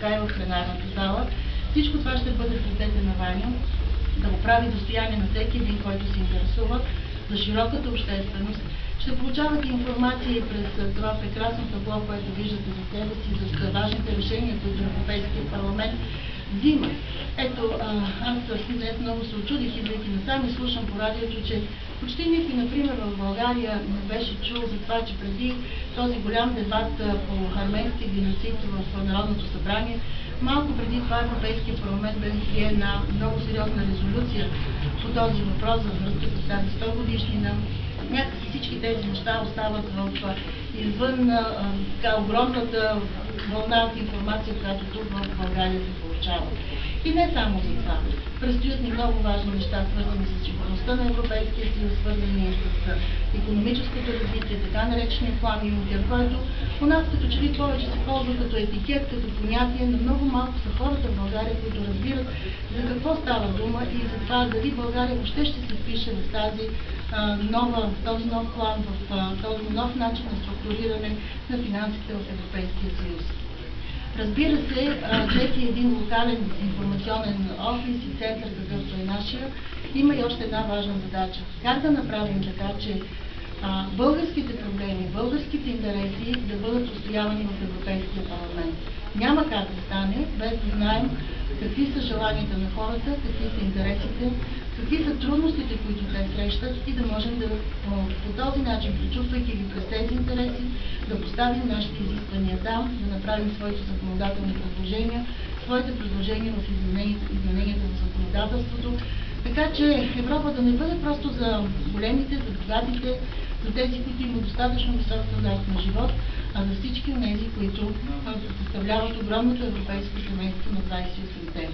така и в пленарната зала. Всичко това ще бъде в ръцете на Ваня, да го прави достояние на всеки един, който се интересува, за широката общественост. Ще получавате информация през това прекрасно табло, което виждате за себе си, за важните решения, които Европейския парламент взима. Ето, аз днес много се очудих, идвайки насам и слушам по радиото, че почти никой, например, в България не беше чул за това, че преди този голям дебат по арменски геноцид в Народното събрание, малко преди това Европейския парламент бе прие една много сериозна резолюция по този въпрос за връзка с тази 100 годишнина. Някакси всички тези неща остават в извън така, огромната вълна от информация, която тук в България се получава. И не само за това. Предстоят ни много важни неща, свързани с сигурността на Европейския съюз, свързани с економическото развитие, така наречения план Юнкер, който у нас като че ли повече се ползва като етикет, като понятие, но много малко са хората в България, които разбират за какво става дума и за това дали България въобще ще се впише в тази а, нова, този нов план, в този нов начин на структуриране на финансите в Европейския съюз. Разбира се, всеки един локален информационен офис и център, какъвто е нашия, има и още една важна задача. Как да направим така, че а, българските проблеми, българските интереси да бъдат устоявани в Европейския парламент. Няма как да стане, без да знаем какви са желанията на хората, какви са интересите, какви са трудностите, които срещат и да можем да по, този начин, причувствайки ги през тези интереси, да поставим нашите изисквания там, да направим своите законодателни предложения, своите предложения в измененията в законодателството, така че Европа да не бъде просто за големите, за богатите, за тези, които имат достатъчно висок стандарт на живот, а за всички от тези, които представляват огромното европейско семейство на 28-те.